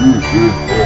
Mm-hmm.